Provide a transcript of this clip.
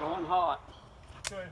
Going hot. Okay.